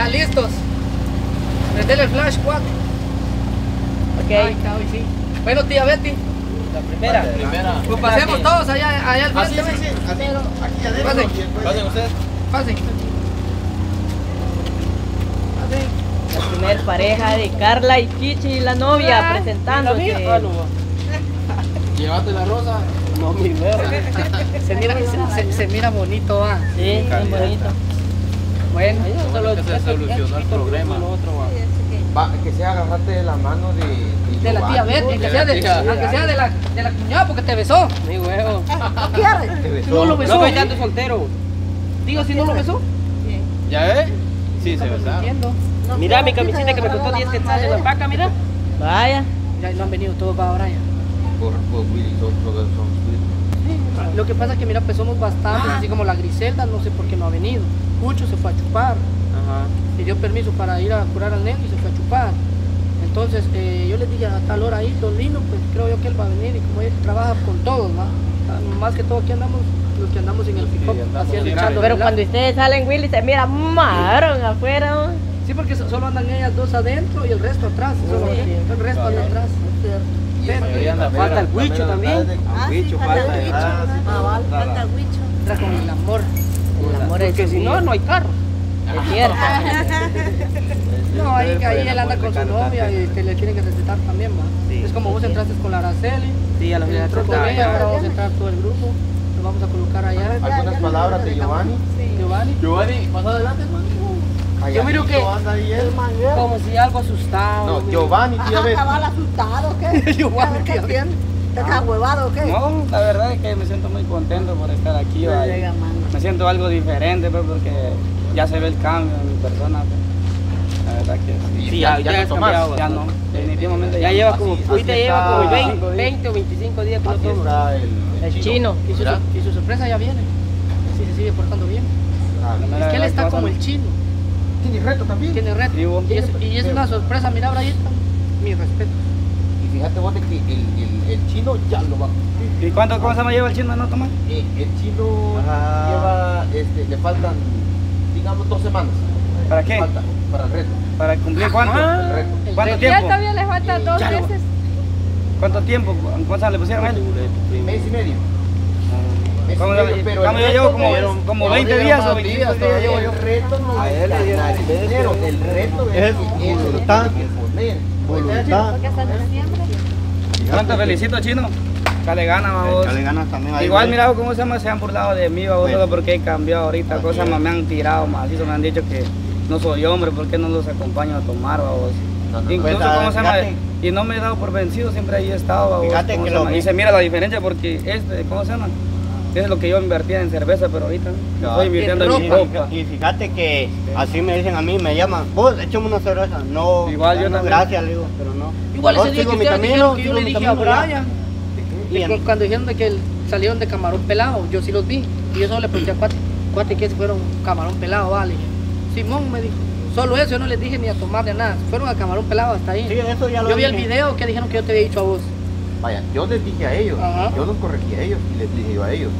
Ya listos. Prendele el flash 4. Ok. Sí. Bueno, tía Betty, La primera. Primera. pues pasemos todos allá, allá al Ah, sí, frente. sí, sí. Así, aquí adentro. Pase. y después- Pasen ustedes. Pasen. Pasen. La primer pareja de Carla y Kichi, la novia, presentándose. Ah, no. Llévate la rosa. No, mi verga. Se mira, se, se- se mira bonito, va. Sí, bien bonito. Bueno, Solo que se solucionó el problema. va. Va, que sea agarrarte de la mano de... de la tía Betty, aunque sea de, sea de la, de la cuñada porque te besó. Mi huevo. Te besó. No lo besó. No, bailando soltero. Digo, si no lo besó. ¿Ya ves? Sí, se mintiendo. Mira mi camiseta que me costó 10 quetzales en la paca, mira. Vaya. Ya no han venido todos para ahora ya. Por, por Willy, todos son. Lo que pasa es que mira, pues somos bastantes, así como la Griselda, no sé por qué no ha venido. Mucho se fue a chupar. Ajá. Pidió permiso para ir a curar al nene y se fue a chupar. Entonces eh, yo les dije a tal hora ahí, don Lino, pues creo yo que él va a venir y como él trabaja con todos, ¿va? Ah, Más que todo aquí andamos, los que andamos en el en echando Pero cuando ustedes salen, Willy, se mira marón afuera. Sí, porque so- solo andan ellas dos adentro y el resto atrás. solo Sí. el resto anda atrás. Pero- Falta el huicho también. El huicho falta. Ah, sí, falta. Entra con el amor. El amor es Porque si no, no hay carro. es cierto. No, ahí, ahí él anda con su novia y te le tienen que respetar también, ¿va? Sí. Es como vos entraste con la Araceli, Sí, a los entró con ella, ahora vamos a entrar todo el grupo. Nos vamos a colocar allá. Algunas palabras de Giovanni. Giovanni. Giovanni, más adelante, Yo miro que- anda ahí él. Como si algo asustado. No. Giovanni, tía Betty. cabal asustado, ¿qué? Giovanni, ¿Qué tío. tiene? ¿Estás huevado o qué? No, la verdad es que me siento muy contento por estar Me siento algo diferente pues, porque ya se ve el cambio en mi persona. pues. La verdad que sí. Sí, ya, ya, tomás. cambiado. Ya no, definitivamente Ya lleva como, Así- ahorita así lleva como 20, Cinco días. 20 o 25 días que no Aquí tomo. está el, El chino. Y su, Mira. y su sorpresa ya viene. Si se sigue portando bien. Ah, Es que él está como el chino. Tiene reto también. Tiene reto. Y es, y es una sorpresa, mira, Brayita. Mi respeto. Fíjate vos de que el, el, el chino ya lo va a cumplir. ¿Y cuánto, cómo se me lleva el chino no tomar? Eh, el chino Ajá. lleva, este, le faltan, digamos, dos semanas. ¿Para Le qué? Falta para el reto. ¿Para cumplir cuánto? El reto. El ¿Cuánto tiempo? les falta dos Ya lo- meses. ¿Cuánto tiempo? ¿Cuánto le pusieron a él? Mes y medio. Mes y ¿Cómo medio, yo- pero cómo el yo llevo como- dieron- como no 20 dieron días o 25 días todavía. llevo yo. El reto no A es él le dieron ganar el dinero, el reto es, Es tiene que poner. Voluntad. ¿Cuánto felicito, chino? Dale gana, vamos. Ya le ganas también ahí, Igual, mira cómo se llama, se han burlado de mí, vos, Bueno. solo porque he cambiado ahorita, cosas más me han tirado macizo, me han dicho que no soy hombre, ¿por qué no los acompaño a tomar, vos? No, no, Incluso, ¿cómo se llama? Y no me he dado por vencido, siempre ahí he estado, vos, Fíjate ¿cómo que se lo? Y se mira la diferencia porque este, ¿cómo se llama? Es lo que yo invertía en cerveza, pero ahorita No, estoy invirtiendo en ropa. ropa. Y fíjate que así me dicen a mí, me llaman, vos échame una cerveza. No, Igual yo no, gracias, le digo, pero no. Igual ese día que mi camino, que yo le dije a. Brian, de cu- cuando dijeron de que salieron de camarón pelado, yo sí los vi. Y yo solo le pregunté a Cuate, Cuate, ¿qué fueron camarón pelado, vale? Simón me dijo, solo eso, yo no les dije ni a tomar ni a nada. Fueron a camarón pelado hasta ahí. Sí, eso ya lo yo vi el video que dijeron que yo te había dicho a vos. Vaya, yo les dije a ellos, Ajá. yo los corregí a ellos y les dije yo a ellos,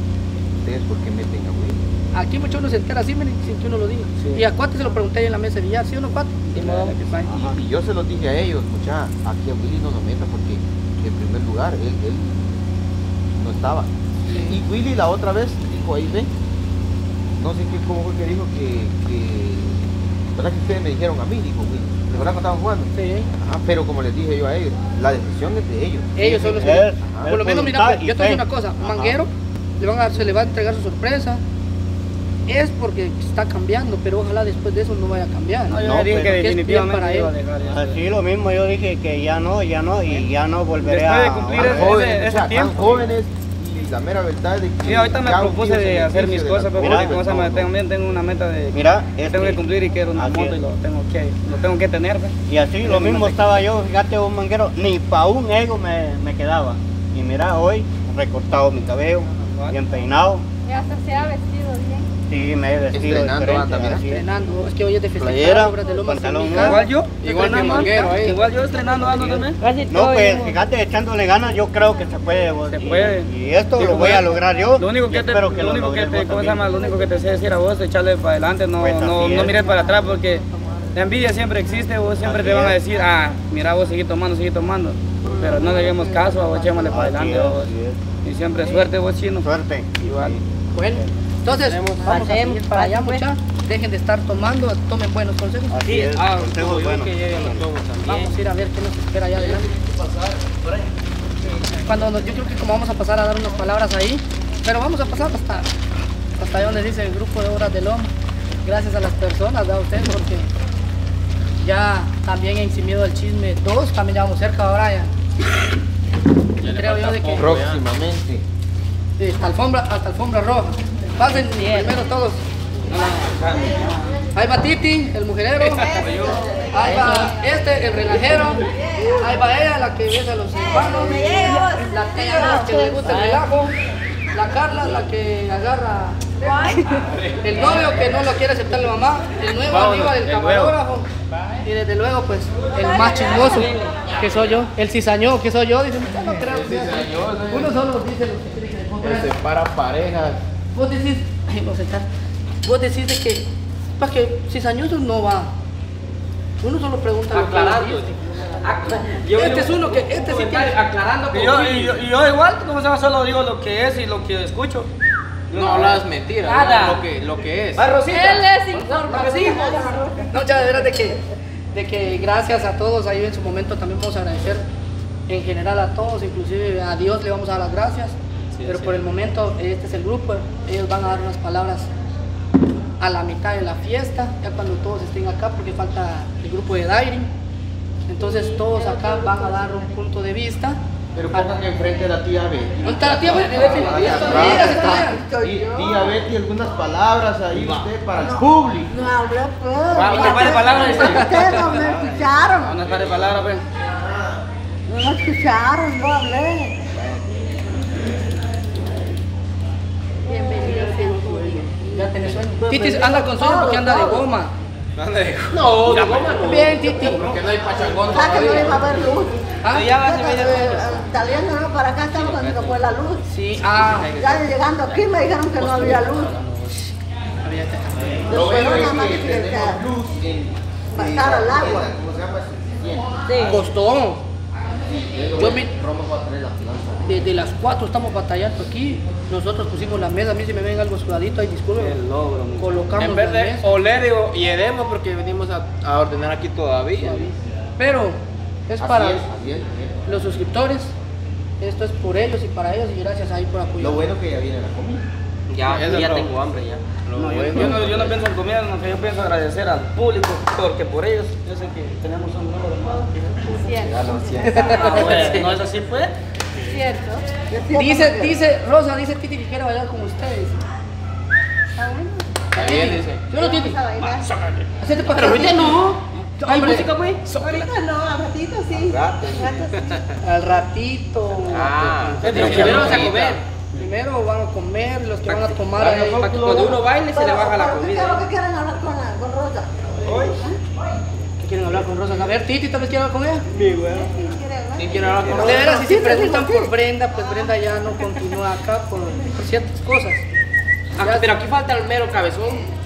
ustedes por qué meten a Willy. Aquí mucho uno se entera así, sin que uno lo diga. Y a Cuate se lo pregunté ahí en la mesa de billar, ¿sí o no? Vaya. Y, y yo se los dije a ellos, mucha, aquí a Willy no lo meta porque en primer lugar él, él no estaba. Y Willy la otra vez dijo ahí, ven, no sé qué, cómo fue que dijo que, que ¿verdad que ustedes me dijeron a mí? Dijo Willy, ¿de verdad que estaban jugando? Sí. Ajá, pero como les dije yo a ellos, la decisión es de ellos. Ellos son los que... Es- Por lo menos, mira, yo te digo una cosa, Ajá. Manguero le van a, se le va a entregar su sorpresa. Es porque está cambiando, pero ojalá después de eso no vaya a cambiar. No, yo No, dije pero que que es bien definitivamente para él. Así lo mismo, yo dije que ya no, ya no, y ya no volveré Después de a... cumplir a- ese- Tan jóvenes, ese o sea, tan tiempo. jóvenes y la mera verdad de que Sí, ahorita me propuse de hacer mis cosas, pero Mira, porque, ¿cómo se llama? no, también tengo una meta de Mira, que tengo que este- cumplir y quiero una moto y es. lo tengo que, lo tengo que tener. pues. Y así lo mismo estaba yo, fíjate un manguero, ni pa' un ego me, me quedaba. Y mira, hoy recortado mi cabello, bien peinado, Y hasta se ha vestido bien. Sí, me he vestido Estrenando, anda, mira. así es. Entrenando, es que hoy es de festejar, Playera, Lomas pantalón. Igual yo, Igual que estrenando Manguero, eh. Igual yo estrenando ando también. No, pues fíjate, echándole ganas, yo creo que se puede. vos, Se y- puede. Y, esto Sí, lo voy a lograr yo. Lo único que te, que lo único que te, ¿cómo se llama? Lo único que te sé decir a vos es echarle para adelante, no, Pues no, así no es. mires para atrás porque La envidia siempre existe, vos siempre te van a decir, ah, mira vos seguí tomando, seguí tomando. Pero no le demos caso, vos echémosle para Así adelante. vos. así. Y siempre suerte vos chino. Suerte. Igual. Bueno, entonces vamos a seguir para allá, pues. muchachos. Dejen de estar tomando, tomen buenos consejos. Así es. Ah, consejos buenos. Vamos a ir a ver qué nos espera allá adelante. Cuando nos- yo creo que como vamos a pasar a dar unas palabras ahí, pero vamos a pasar hasta, hasta allá donde dice el grupo de obras del hombre. Gracias a las personas, a ustedes, porque ya también en Sin Miedo al Chisme 2, también ya vamos cerca ahora ya. Creo yo de que Próximamente. sí, hasta alfombra, hasta alfombra roja. Pasen primero todos. Ahí va Titi, el mujerero. Ahí va este, el relajero. Ahí va ella, la que besa a los hermanos. La tía, la que le gusta el relajo. La Carla, la que agarra. El novio que no lo quiere aceptar la mamá. El nuevo arriba del camarógrafo. Y desde luego, pues, el más chismoso, que soy yo. El cizañó, que soy yo. Dice, "Usted no creo Uno solo dice lo que tiene que Se decir. separa parejas. Vos decís, ay, vamos a sentar. Vos decís de que, para que cizañoso no va. Uno solo pregunta lo que Aclarando. Yo Este es un- uno que, este sí tiene. aclarando Y yo, y yo- y yo igual, como se llama, solo digo lo que es y lo que escucho. No hablas mentiras, Nada. lo que, lo que es. Ay, Rosita. Él es informativo. No, ya de veras de que, de que gracias a todos ahí en su momento también vamos a agradecer en general a todos, inclusive a Dios le vamos a dar las gracias. Pero por el momento este es el grupo, ellos van a dar unas palabras a la mitad de la fiesta, ya cuando todos estén acá, porque falta el grupo de Dairy. Entonces todos acá van a dar un punto de vista. Pero pongan enfrente a la tía Betty. ¿Dónde está la tía Betty? Tía- Betty, algunas palabras ahí usted para el público. No hablé pues. Va, una par de palabras. Ustedes no me escucharon. Unas par de palabras, pues. No me escucharon, no hablé. Ya tenés sueño. Titi anda con sueño porque anda de goma. No, de goma no. Bien, Titi. Porque no hay pachangón Ah, que no todavía. iba a haber luz. Ah, Ya va, Eh, Saliendo ¿no? para acá estamos cuando fue la luz. Sí, ah. Ya llegando aquí me dijeron que no había luz. Lo bueno Después es nada más que que tenemos luz en pasar al agua. ¿Cómo se llama? Sí. Costó. Yo desde las 4 estamos batallando aquí. Nosotros pusimos la mesa. A mí si me ven algo sudadito, ahí disculpen. El logro. muchacho. Colocamos En vez la de mesa. oler y edemos porque venimos a, a ordenar aquí todavía. Pero es Así para es, así es. los suscriptores. Esto es por ellos y para ellos. Y gracias ahí por apoyar. Lo bueno que ya viene la comida. Ya, Eso ya tengo hambre ya. No, yo, yo no, yo no pienso en comida, no, yo pienso agradecer al público, porque por ellos yo sé que tenemos un número más. Cierto, Ya lo siento. Ah, bueno, ¿No es así, pues? cierto. Dice, ¿no? dice, Rosa, dice Titi que quiere bailar con ustedes. Está bueno. Está bien, dice. Yo no Titi. Vamos. Hacete para Pero ahorita no. Hay música, pues? Ahorita no, a ratito sí. Rato. A rato sí. Al ratito. Ah, Pero primero a a comer. Primero van a comer, los que van a tomar Para ahí. que- para que cuando uno baile se le baja la ¿Qué comida. que quieren hablar con, Rosa? que quieren hablar con Rosa. A ver, Titi, ¿tal vez quiere hablar con ella? ¿Quién quiere hablar? ¿Quién quiere hablar con De Rosa? veras, si se Sí, preguntan sí, sí. por Brenda, pues Brenda ya no continúa acá por, ciertas cosas. Aquí- pero aquí falta el mero cabezón.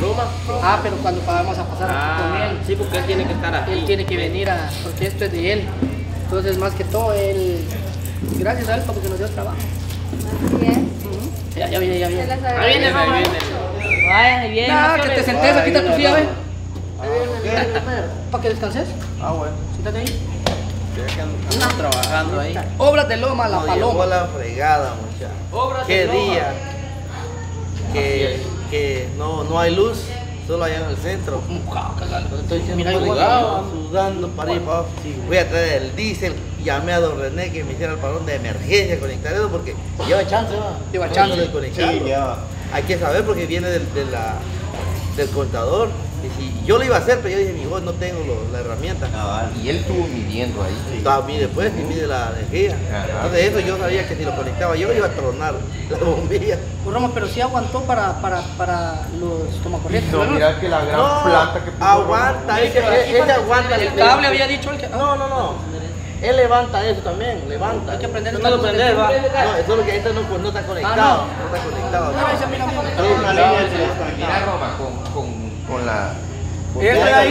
Roma. Ah, pero cuando vamos a pasar aquí con Ah, él, sí, porque él tiene que estar aquí. él tiene que venir a, porque esto es de él. Entonces, más que todo, él, gracias a él porque nos dio trabajo. Así es. Ya, ya viene, ya viene. Ahí viene, ahí viene. Vayan y bien. Nah, que te sentes, aquí está tu silla, ve. Ahí viene el primero. Para que descanses. Ah, bueno. Siéntate ahí. Están trabajando ahí. Obras de Loma, la paloma. la fregada, muchacha. Obras Qué de Loma. día que, que no, no hay luz, solo allá en el centro. Estoy llegado. Sudando para ir para abajo. Voy a traer el diésel. Llamé a don René que me hiciera el parón de emergencia conectar eso porque lleva chance, va. Lleva chance. no desconectarlo. Sí. Hay que saber porque viene del, de la, del contador. Y si yo lo iba a hacer, pero yo dije, mi voz no tengo lo- la herramienta. Y él estuvo midiendo ahí. Estaba, mide pues, y mide la energía. Ajá. Entonces eso yo sabía que si lo conectaba yo iba a tronar la bombilla. Pues pero sí aguantó para, para, para los tomacorrientes. No, mira que la gran No, planta que puso aguanta, ese aguanta. El cable había dicho él que. No, no, no. Él levanta eso también, levanta. Hay que aprender No lo prender, va. No, eso es lo que este no, pues, no está conectado. Ah, no. está conectado.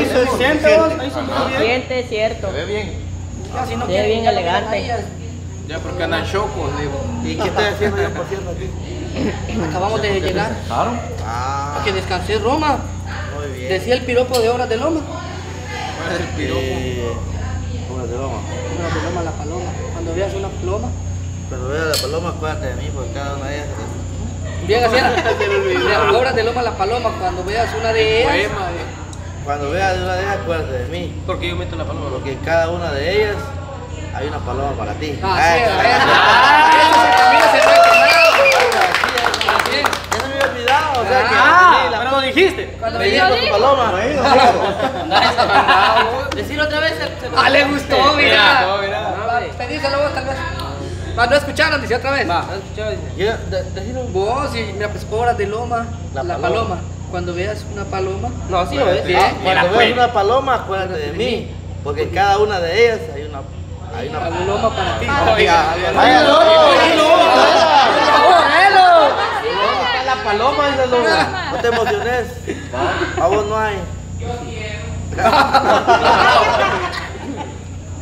Se Se ve bien. siente, es cierto. Se ve bien. Ya, si no quieren, bien elegante. Ya porque andan chocos, digo. ¿Y qué estoy haciendo yo, por cierto, aquí? Acabamos de llegar. Claro. Ah, Para que descansé Roma. muy bien. Decía el piropo de Obras de Loma. Eh, Obras de loma. Obras de Loma, la paloma. Cuando veas una paloma, Cuando vea la paloma, acuérdate de mí, porque cada una de ellas. Bien así era. Obras de Loma, la paloma. Cuando veas una de ellas, Poema, eh. Cuando vea de una de ellas, acuérdate de mí. Porque yo meto la paloma. Porque en cada una de ellas hay una paloma para ti. Ah, Ay, sí, ay, eso, ay. eso se camina, se no hay Así es. Ya se me había olvidado, o sea que Ah, sí, la- pero lo dijiste. Cuando me dijo tu paloma. Decir otra vez. Ah, le gustó, Mira, mira. no, mira. Pedíselo vos, tal vez. Más no escucharon, dice otra vez. Va. Yo, de- decirlo. Vos, y mira, pues Obras de Loma, la, La paloma. paloma. Cuando veas una paloma, No, así no es. Bien. Ah, cuando veas una paloma, acuérdate de mí. Porque en cada una de ellas hay una. Hay una paloma para ti. Oiga, ¡Velo! La paloma es el lobo. No te emociones. A vos no hay.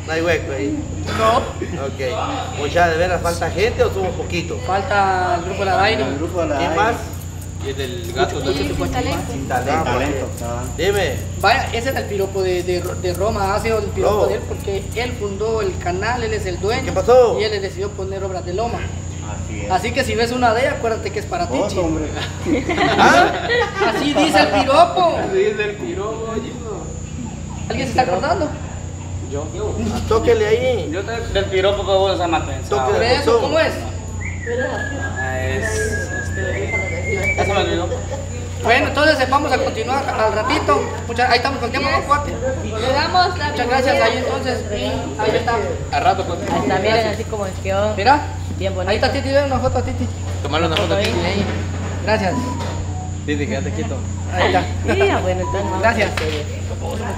No hay hueco ahí. No. Ok. Mucha de veras, ¿falta gente o somos poquitos? Falta el grupo de la Daina. El grupo de la ¿Quién más? Y el del gato también. Sin talento. ah. Dime. Vaya, ese es el piropo de, de, de Roma, ha sido el piropo de él porque él fundó el canal, él es el dueño. ¿Qué pasó? Y él le decidió poner obras de Loma. Así es. Así que si ves una de ellas, acuérdate que es para ti, chico. hombre. ¿Ah? Así dice el piropo. Dice el piropo. ¿Alguien se está acordando? Tóquele ahí. Yo te, del piropo que vos se mata Toque ¿Por de eso cómo es? Es. Este. Ya se me olvidó. Bueno, entonces eh, vamos a continuar al ratito. Muchas, ahí estamos con tiempo, ¿no, cuate? Le damos la Muchas gracias ahí entonces. Ahí está. A rato, pues. Ahí está, miren así como quedó. Mira, Bien bonito. ahí está Titi, ve una foto a Titi. Tomarle una foto aquí. Gracias. Titi, quédate quieto. Ahí está. Sí, ah, bueno, entonces Gracias. a.